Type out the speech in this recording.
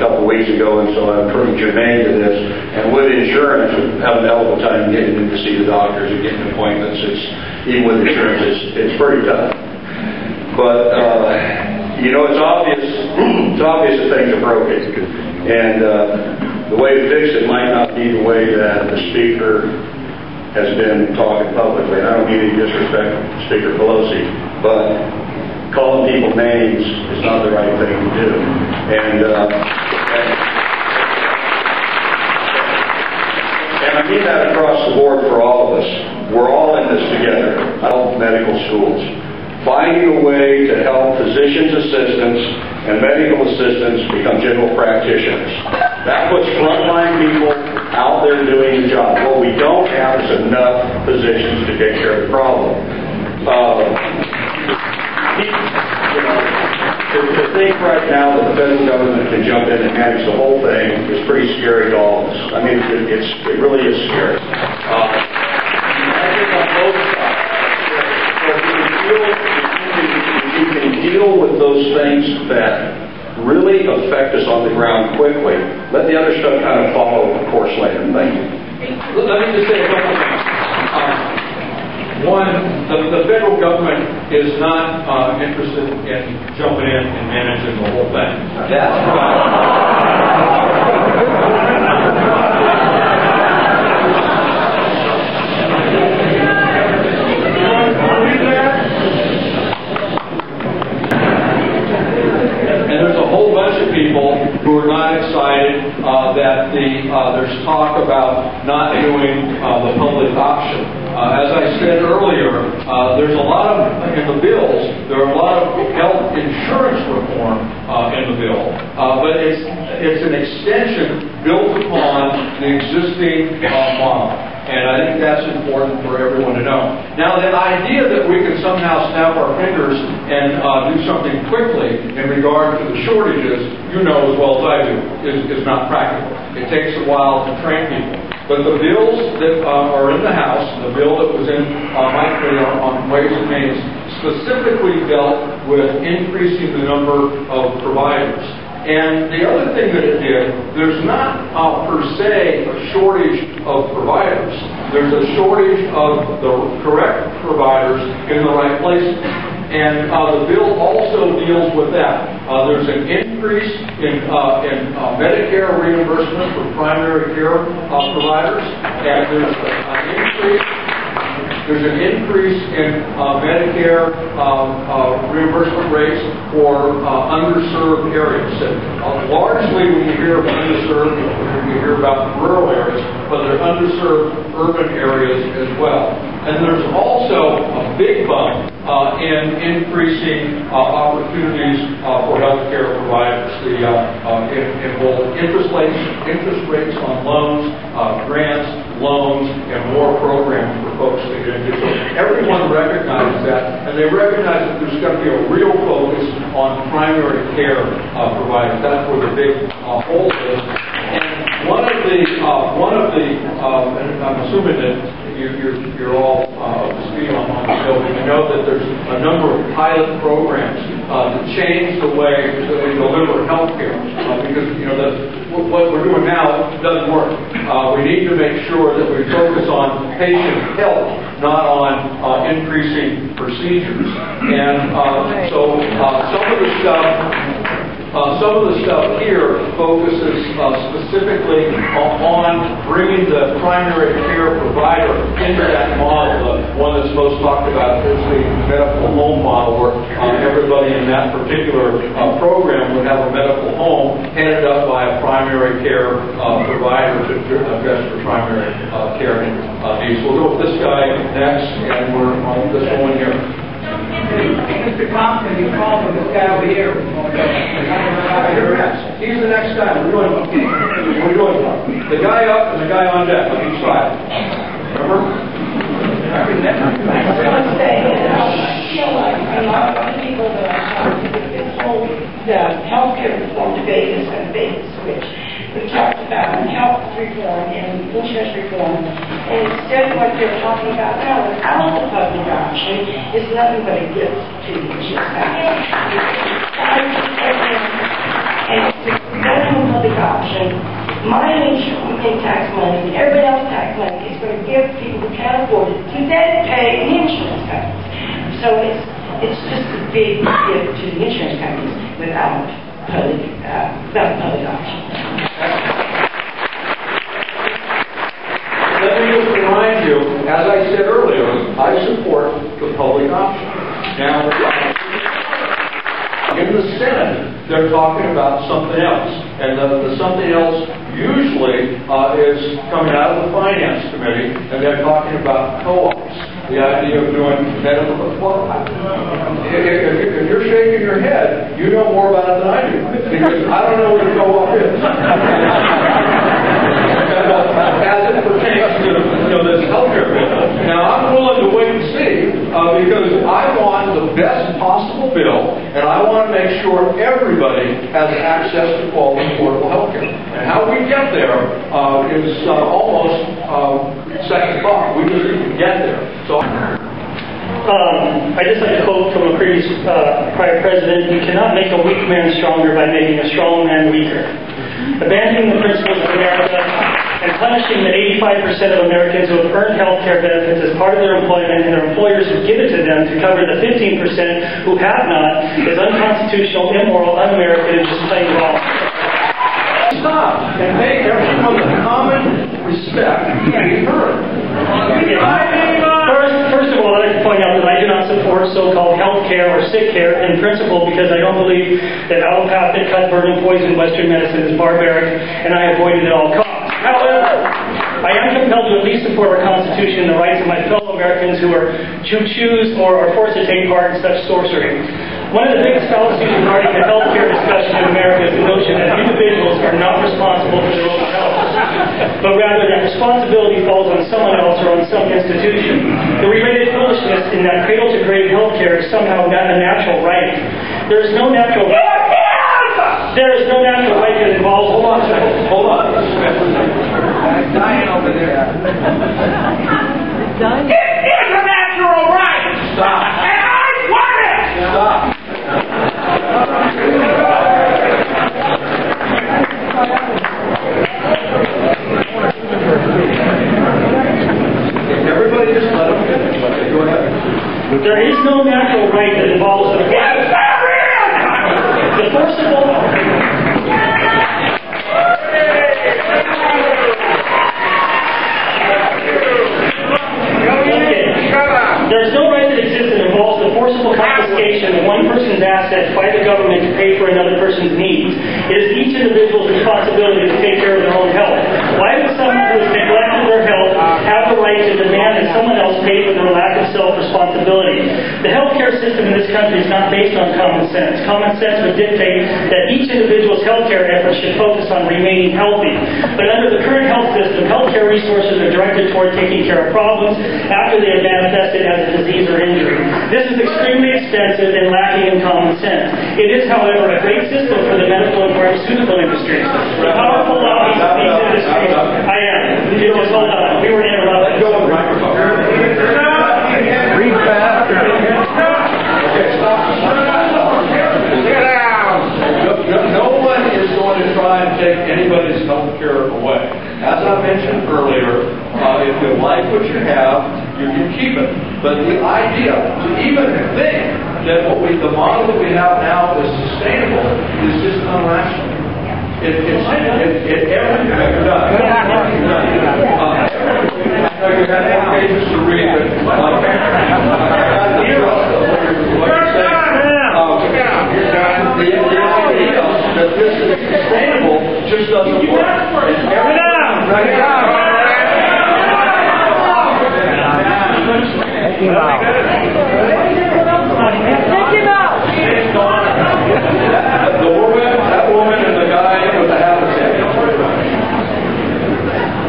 couple of weeks ago, and so I'm pretty germane to this. And with insurance, we have a hell of a time getting in to see the doctors and getting appointments. It's, even with insurance, it's, it's pretty tough. But, uh, you know, it's obvious, it's obvious that things are broken. And, uh, the way to fix it might not be the way that the speaker has been talking publicly. And I don't mean any disrespect Speaker Pelosi, but calling people names is not the right thing to do. And, uh, and, and I mean that across the board for all of us. We're all in this together. Health medical schools. Finding a way to help physicians' assistants and medical assistants become general practitioners. That puts frontline people out there doing the job. What we don't have is enough physicians to take care of the problem. Federal government can jump in and manage the whole thing is pretty scary to all of us. I mean, it, it's, it really is scary. Uh, if you can deal with those things that really affect us on the ground quickly, let the other stuff kind of follow the course later. Thank you. Let me just say a couple things. One, the, the federal government is not uh, interested in jumping in and managing the whole thing. That's And there's a whole bunch of people who are not excited uh, that the uh, there's talk about not doing uh, the public option. Uh, as I said earlier, uh, there's a lot of in the bills. There are a lot of health insurance reform uh, in the bill, uh, but it's it's an extension built upon the existing uh, model. And I think that's important for everyone to know. Now, the idea that we can somehow snap our fingers and uh, do something quickly in regard to the shortages, you know as well as I do, is, is not practical. It takes a while to train people. But the bills that uh, are in the House, the bill that was in uh, my committee on, on Ways and Means, specifically dealt with increasing the number of providers. And the other thing that it did, there's not per se a shortage of providers. There's a shortage of the correct providers in the right places. And uh, the bill also deals with that. Uh, there's an increase in, uh, in uh, Medicare reimbursement for primary care uh, providers, and there's an increase there's an increase in uh, Medicare um, uh, reimbursement rates for uh, underserved areas. And, uh, largely, when you hear about underserved, you hear about rural areas, but there are underserved urban areas as well. And there's also a big bump uh, in increasing uh, opportunities uh, for healthcare providers. The uh, uh, in, in interest rates, interest rates on loans, uh, grants, loans, and more programs for folks to get into. Everyone recognizes that, and they recognize that there's going to be a real focus on primary care providers. That's where the big hole is. One of the uh, one of the uh, and I'm assuming that you, you're you're all uh, up to speed on, the bill. You know that there's a number of pilot programs uh, to change the way that we deliver health care uh, because you know the, what we're doing now doesn't work. Uh, we need to make sure that we focus on patient health, not on uh, increasing procedures. And uh, so uh, some of the stuff uh, some of the stuff here focuses uh, specifically on bringing the primary care provider into that model. The one that's most talked about is the medical home model, where uh, everybody in that particular uh, program would have a medical home headed up by a primary care uh, provider to address the primary uh, care needs. We'll go with this guy next, and we're on this one here. Mr. Thompson, you called him, this guy over here. He's the next guy. We're doing, we're doing the guy up and the guy on deck on each side. Remember? I remember. Let's say, I feel like a lot of people that I talk to, this whole, healthcare reform debate is going to bait about health reform and insurance reform, and instead what they're talking about now is out the public option is nothing but a gift to the insurance. And it's medical in tax money, everybody else's tax money is going to give people who can't afford it to then pay the insurance companies. So it's, it's just a big gift to the insurance companies without public, uh, without public option. Let me just remind you, as I said earlier, I support the public option. Now, in the Senate, they're talking about something else. And the, the something else usually uh, is coming out of the Finance Committee, and they're talking about co-ops. The idea of doing medical, well, I- if, if, if you're shaking your head, you know more about it than I do, because I don't know what a co-op is. as it pertains to, you know, this healthcare bill. Now, I'm willing to wait and see, uh, because I want the best possible bill, and I want to make sure everybody has access to quality affordable healthcare. And how we get there, uh, is, uh, almost, uh, second thought. We just need to get there. So, Um, I just like to quote from a previous uh, prior president: "You cannot make a weak man stronger by making a strong man weaker." Abandoning the principles of America and punishing the 85% of Americans who have earned health care benefits as part of their employment and their employers who give it to them to cover the 15% who have not is unconstitutional, immoral, un-American, and just plain wrong. stop and make everyone the common respect be heard. First, first of all, I'd like to point out that I do not support so-called health care or sick care in principle because I don't believe that allopathic, cut, burn, and poison Western medicine is barbaric, and I avoid it at all costs. Compelled to at least support our Constitution and the rights of my fellow Americans who are who choose or are forced to take part in such sorcery. One of the biggest fallacies regarding the health care discussion in America is the notion that individuals are not responsible for their own health but rather that responsibility falls on someone else or on some institution. The related foolishness in that cradle to grave health care is somehow not a natural right. There is no natural right. there is no natural right that involves Hold on hold on. Dying The healthcare system in this country is not based on common sense. Common sense would dictate that each individual's healthcare efforts should focus on remaining healthy. But under the current health system, healthcare resources are directed toward taking care of problems after they have manifested as a disease or injury. This is extremely expensive and lacking in common sense. It is, however, a great system for the medical and pharmaceutical industries. The powerful lobbies of these industries. I am. Just hold on. We were interrupted microphone. Read faster. Okay, stop. Sit down. No, no- no one is going to try and take anybody's health care away. As I mentioned earlier, uh, if you like what you have, you can keep it. But the idea to even think that what we, the model that we have now is sustainable is just irrational. It, it's, it, it, every, you're done. You're done. Uh, I know you had more pages to read, but, uh, I got the gist of what you're, what you're saying. Um, the, the idea that this is sustainable just doesn't work. And everyone, right now. Thank you.